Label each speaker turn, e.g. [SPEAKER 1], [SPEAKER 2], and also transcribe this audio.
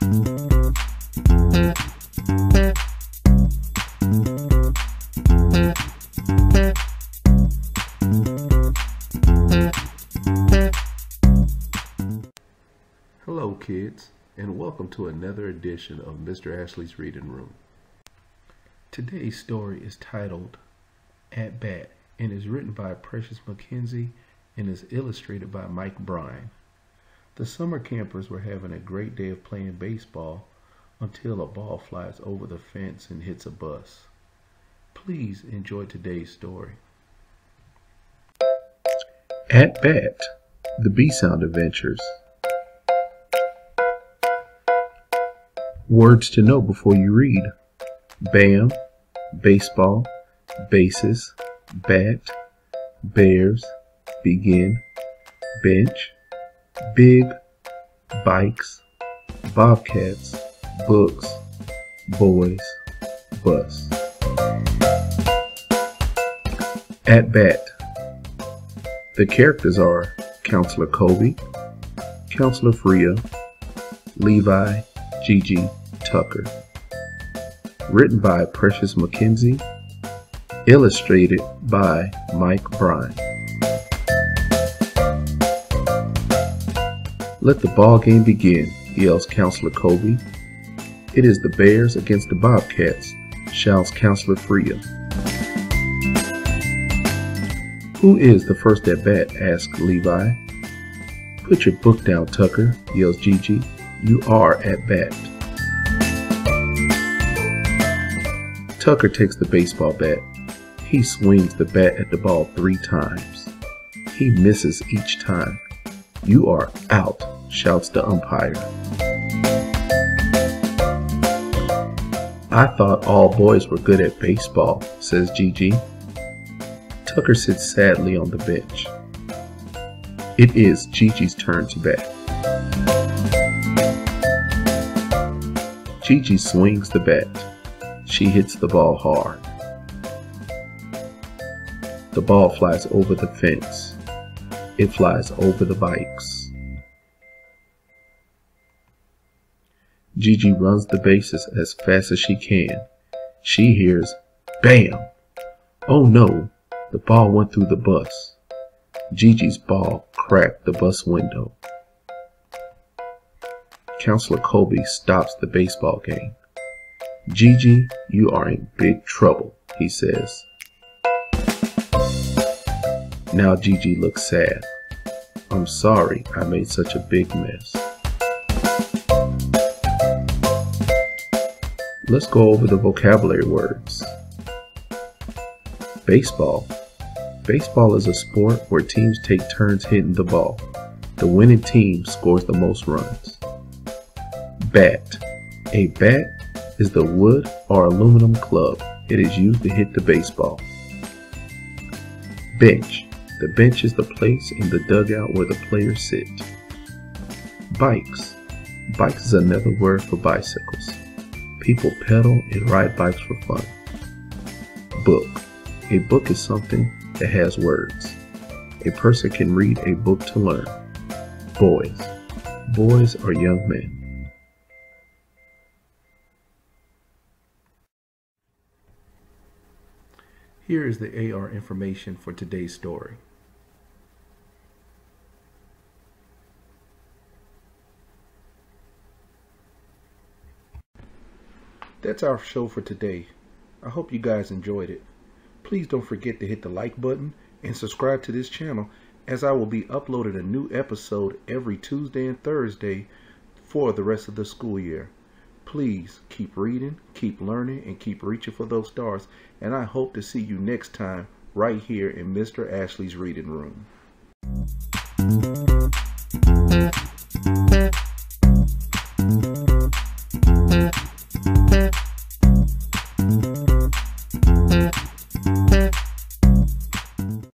[SPEAKER 1] Hello, kids, and welcome to another edition of Mr. Ashley's Reading Room. Today's story is titled At Bat and is written by Precious McKenzie and is illustrated by Mike Bryan. The summer campers were having a great day of playing baseball until a ball flies over the fence and hits a bus. Please enjoy today's story. At Bat, the B Sound Adventures. Words to know before you read. Bam, baseball, bases, bat, bears, begin, bench, big, bikes, bobcats, books, boys, bus. At bat. The characters are Counselor Kobe, Counselor Freya, Levi, Gigi, Tucker. Written by Precious McKenzie. Illustrated by Mike Bryan. Let the ball game begin, yells Counselor Kobe. It is the Bears against the Bobcats, shouts Counselor Freya. Who is the first at bat? asks Levi. Put your book down, Tucker, yells Gigi. You are at bat. Tucker takes the baseball bat. He swings the bat at the ball three times. He misses each time. You are out, shouts the umpire. I thought all boys were good at baseball, says Gigi. Tucker sits sadly on the bench. It is Gigi's turn to bat. Gigi swings the bat. She hits the ball hard. The ball flies over the fence. It flies over the bikes. Gigi runs the bases as fast as she can. She hears, BAM! Oh no, the ball went through the bus. Gigi's ball cracked the bus window. Counselor Kobe stops the baseball game. Gigi, you are in big trouble, he says. Now Gigi looks sad. I'm sorry I made such a big mess. Let's go over the vocabulary words. Baseball. Baseball is a sport where teams take turns hitting the ball. The winning team scores the most runs. Bat. A bat is the wood or aluminum club. It is used to hit the baseball. Bench. The bench is the place in the dugout where the players sit. Bikes. Bikes is another word for bicycles. People pedal and ride bikes for fun. Book. A book is something that has words. A person can read a book to learn. Boys. Boys are young men. Here is the AR information for today's story. That's our show for today. I hope you guys enjoyed it. Please don't forget to hit the like button and subscribe to this channel as I will be uploading a new episode every Tuesday and Thursday for the rest of the school year. Please keep reading, keep learning, and keep reaching for those stars. And I hope to see you next time right here in Mr. Ashley's Reading Room.